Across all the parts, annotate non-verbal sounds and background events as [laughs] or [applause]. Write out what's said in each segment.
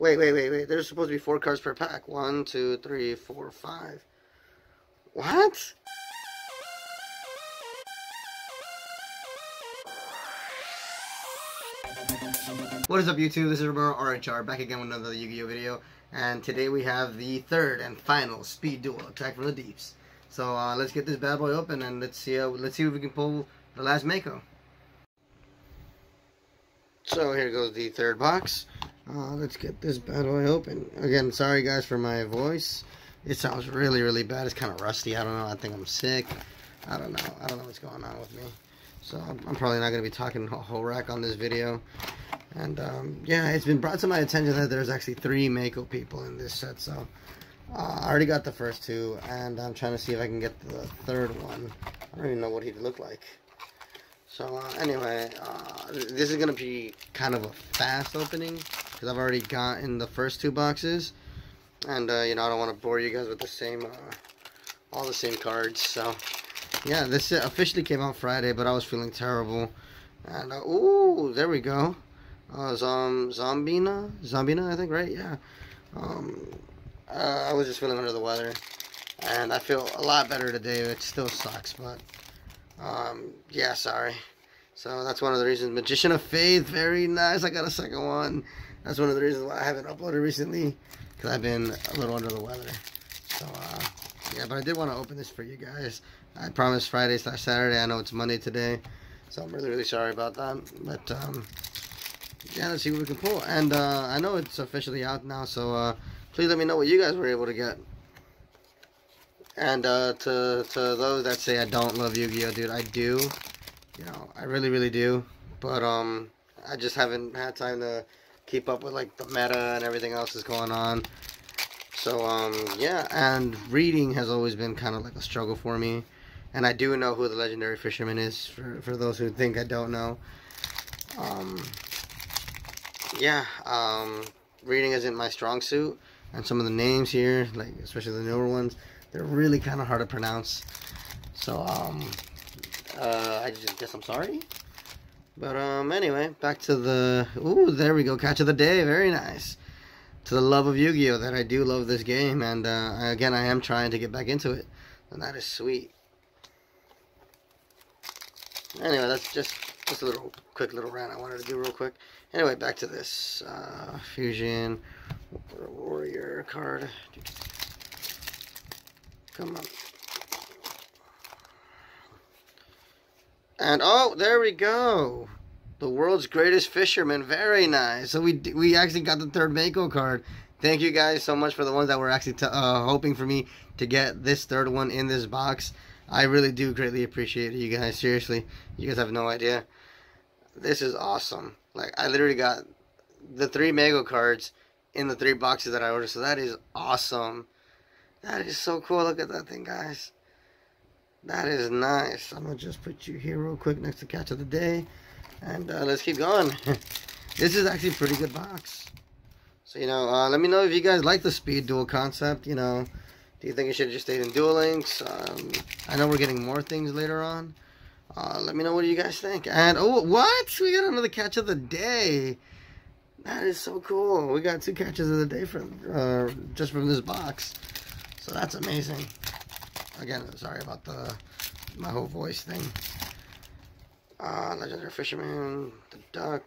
Wait, wait, wait, wait. There's supposed to be four cards per pack. One, two, three, four, five. What? What is up YouTube? This is Ramiro RHR back again with another Yu-Gi-Oh video and today we have the third and final speed duel attack from the deeps. So uh, let's get this bad boy open and let's see uh, let's see if we can pull the last Mako. So here goes the third box. Uh, let's get this bad boy open. Again, sorry guys for my voice. It sounds really really bad. It's kind of rusty. I don't know. I think I'm sick. I don't know. I don't know what's going on with me. So I'm probably not going to be talking a whole rack on this video. And um, yeah, it's been brought to my attention that there's actually three Mako people in this set. So uh, I already got the first two, and I'm trying to see if I can get the third one. I don't even know what he'd look like. So uh, anyway, uh, this is going to be kind of a fast opening because I've already gotten the first two boxes. And, uh, you know, I don't want to bore you guys with the same, uh, all the same cards. So, yeah, this officially came out Friday, but I was feeling terrible. And, uh, ooh, there we go uh, Zom Zombina, Zombina, I think, right? Yeah. Um, uh, I was just feeling under the weather, and I feel a lot better today. It still sucks, but um, yeah, sorry. So that's one of the reasons. Magician of Faith, very nice. I got a second one. That's one of the reasons why I haven't uploaded recently, because I've been a little under the weather. So uh, yeah, but I did want to open this for you guys. I promised Friday slash Saturday. I know it's Monday today, so I'm really really sorry about that. But um, yeah, let's see what we can pull. And uh, I know it's officially out now, so uh, please let me know what you guys were able to get. And uh, to, to those that say I don't love Yu-Gi-Oh, dude, I do. You know, I really, really do. But um, I just haven't had time to keep up with like the meta and everything else is going on. So um, yeah, and reading has always been kind of like a struggle for me. And I do know who the legendary fisherman is, for, for those who think I don't know. Um, yeah, um, reading isn't my strong suit. And some of the names here, like especially the newer ones, they're really kind of hard to pronounce. So, um, uh, I just guess I'm sorry. But, um, anyway, back to the, ooh, there we go, catch of the day, very nice. To the love of Yu-Gi-Oh! that I do love this game, and, uh, again, I am trying to get back into it. And that is sweet. Anyway, that's just, just a little, quick little rant I wanted to do real quick. Anyway, back to this. Uh, fusion. Warrior card. Come on. And, oh, there we go. The world's greatest fisherman. Very nice. So we we actually got the third Mako card. Thank you guys so much for the ones that were actually uh, hoping for me to get this third one in this box. I really do greatly appreciate it, you guys. Seriously, you guys have no idea. This is awesome. Like, I literally got the three Mako cards in the three boxes that I ordered. So that is awesome. That is so cool. Look at that thing, guys. That is nice. I'm going to just put you here real quick next to Catch of the Day. And uh, let's keep going. [laughs] this is actually a pretty good box. So, you know, uh, let me know if you guys like the speed duel concept. You know, do you think it should have just stayed in Duel Links? Um, I know we're getting more things later on. Uh, let me know what you guys think. And, oh, what? We got another catch of the day. That is so cool. We got two catches of the day from uh, just from this box. So that's amazing. Again, sorry about the my whole voice thing. Uh, Legendary Fisherman, the Duck.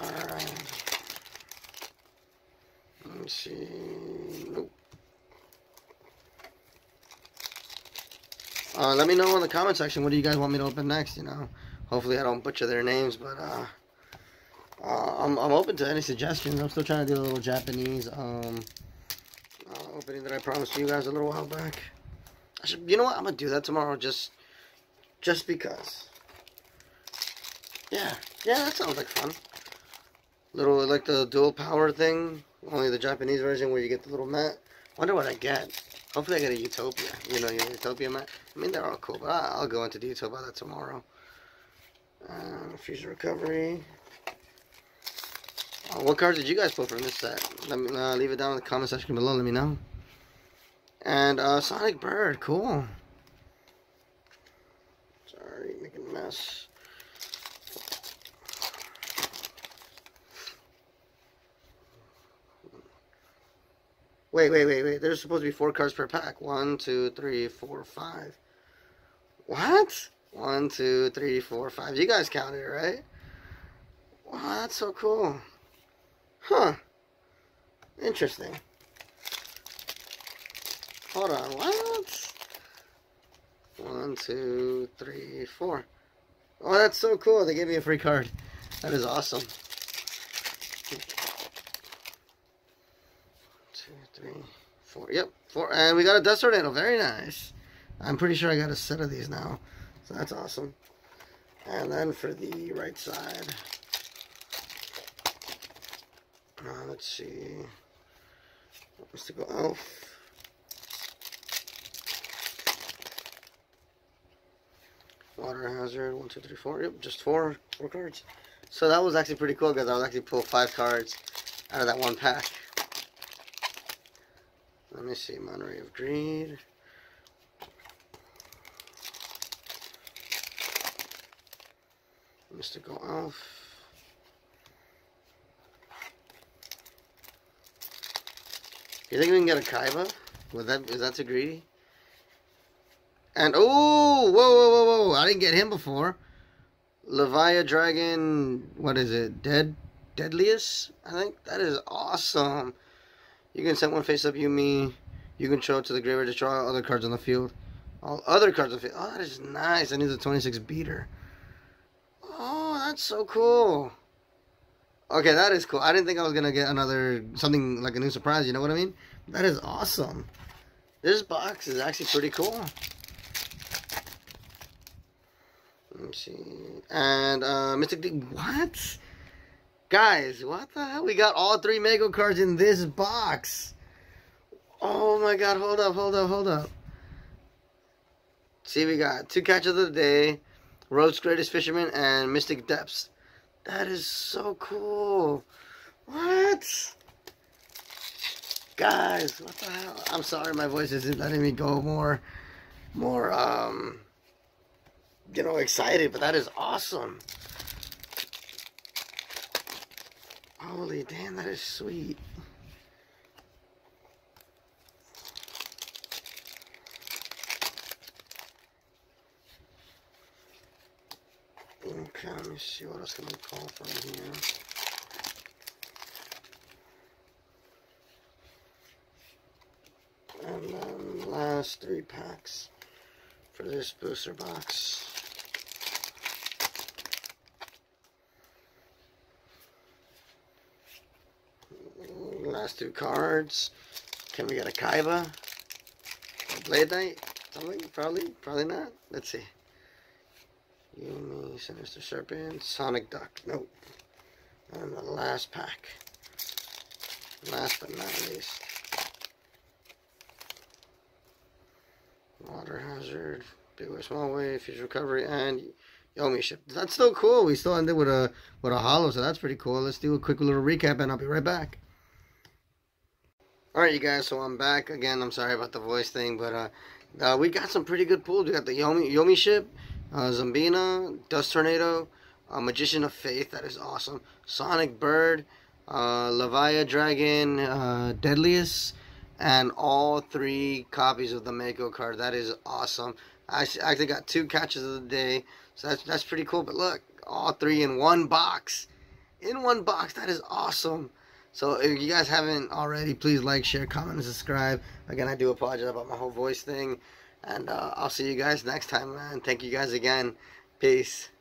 Alright. Let me see. Nope. Uh, let me know in the comment section what do you guys want me to open next, you know. Hopefully I don't butcher their names, but uh, uh, I'm, I'm open to any suggestions. I'm still trying to do a little Japanese um, opening that I promised you guys a little while back. I should, you know what? I'm going to do that tomorrow just, just because. Yeah, yeah, that sounds like fun. Little, like the dual power thing, only the Japanese version where you get the little mat. Wonder what I get. Hopefully I get a Utopia. You know, Utopia mat. I mean, they're all cool, but I'll go into detail about that tomorrow. Uh, Fusion Recovery. Uh, what cards did you guys pull from this set? Let me uh, leave it down in the comment section below. Let me know. And uh, Sonic Bird, cool. Sorry, making a mess. Wait, wait, wait, wait. There's supposed to be four cards per pack. One, two, three, four, five. What? One, two, three, four, five. You guys counted it, right? Wow, that's so cool. Huh. Interesting. Hold on, what? One, two, three, four. Oh, that's so cool. They gave me a free card. That is awesome. Two, three, four. Yep, four. And we got a Dust Tornado. Very nice. I'm pretty sure I got a set of these now. So that's awesome. And then for the right side. Uh, let's see. Mystical Elf. Water Hazard, one, two, three, four. Yep, just four, four cards. So that was actually pretty cool because I was actually pull five cards out of that one pack. Let me see, Monterey of Greed. Mystical Elf. You think we can get a Kaiba? Would that is that too greedy? And oh, whoa, whoa, whoa, whoa! I didn't get him before. Levia Dragon, what is it? Dead, Deadliest? I think that is awesome. You can send one face up Umi. You can show it to the graveyard, destroy all other cards on the field. All other cards on the field. Oh, that is nice. I need the 26 beater. Oh, that's so cool. Okay, that is cool. I didn't think I was gonna get another something like a new surprise. You know what I mean? That is awesome. This box is actually pretty cool. Let me see. And uh, Mystic D. What? Guys, what the hell? We got all three Mako cards in this box. Oh my god, hold up, hold up, hold up. See, we got two catches of the day, World's Greatest Fisherman, and Mystic Depths. That is so cool. What? Guys, what the hell? I'm sorry my voice isn't letting me go more, more, um, you know, excited, but that is awesome. Holy damn, that is sweet. See what else can we call from here. And then last three packs for this booster box. Last two cards. Can we get a Kaiba? A Blade Knight? Something? Probably? Probably not. Let's see. Umi, Sinister Serpent, Sonic Duck. Nope. And the last pack. Last but not least. Water Hazard, Big Wave, Small Wave, Fusion Recovery, and Yomi Ship. That's still cool. We still ended with a with a holo, so that's pretty cool. Let's do a quick little recap, and I'll be right back. Alright, you guys, so I'm back. Again, I'm sorry about the voice thing, but uh, uh, we got some pretty good pulls. We got the Yomi, Yomi Ship, uh, Zambina, Dust Tornado, uh, Magician of Faith, that is awesome. Sonic Bird, uh, Levia Dragon, uh, Deadliest, and all three copies of the Mako card. That is awesome. I actually got two catches of the day, so that's, that's pretty cool. But look, all three in one box. In one box, that is awesome. So if you guys haven't already, please like, share, comment, and subscribe. Again, I do apologize about my whole voice thing. And uh, I'll see you guys next time, man. Thank you guys again. Peace.